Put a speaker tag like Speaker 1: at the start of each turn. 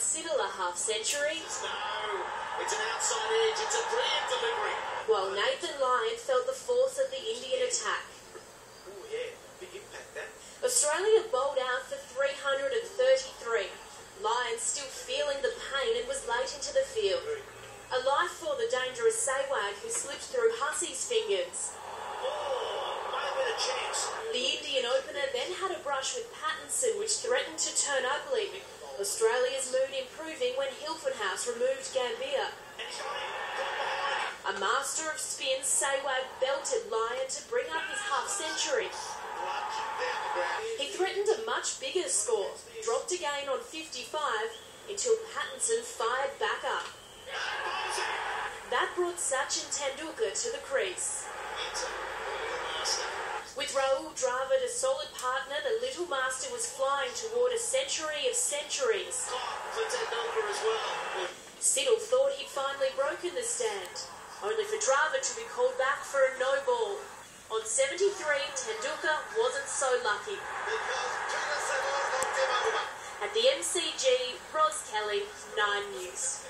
Speaker 1: A half century,
Speaker 2: No, it's an outside edge. It's a brilliant delivery.
Speaker 1: while Nathan Lyon felt the force of the Indian attack.
Speaker 2: Oh yeah, big impact that.
Speaker 1: Australia bowled out for 333. Lyon still feeling the pain and was late into the field. A life for the dangerous Sehwag who slipped through Hussey's fingers.
Speaker 2: Oh, might have been a chance.
Speaker 1: The Indian opener then had a brush with Pattinson which threatened to turn ugly. Australia's mood improving when Hilfenhaus removed
Speaker 2: behind.
Speaker 1: A master of spin, Sehwag belted Lyon to bring up his half century. He threatened a much bigger score, dropped again on 55 until Pattinson fired back up. That brought Sachin Tendulkar to the crease.
Speaker 2: It's a little master.
Speaker 1: With Rahul Dravid a solid partner, the little master was flying toward a century of centuries.
Speaker 2: Oh, for Tendulkar as well.
Speaker 1: Siddle thought he'd finally broken the stand, only for Dravid to be called back for a no ball. On 73, Tendulkar wasn't so lucky.
Speaker 2: Because Tuna Savoy knocked him over.
Speaker 1: At the MCG, Ros Kelly, 9 News.